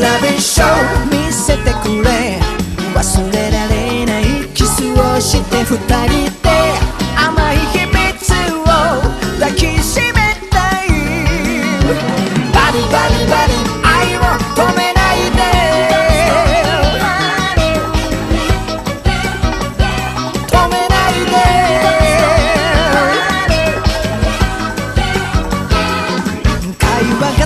最初見せてくれ。忘れられない。キスをして二人で。甘い秘密を。抱きしめたい。バリバリバリ。愛を止めないで。止めないで。会話が